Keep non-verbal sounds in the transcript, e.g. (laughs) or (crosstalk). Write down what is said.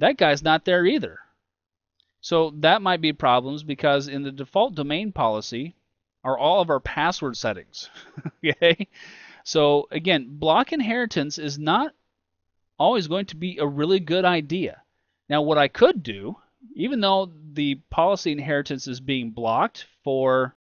that guy's not there either. So that might be problems because in the default domain policy are all of our password settings. (laughs) okay? So again, block inheritance is not always going to be a really good idea. Now what I could do, even though the policy inheritance is being blocked for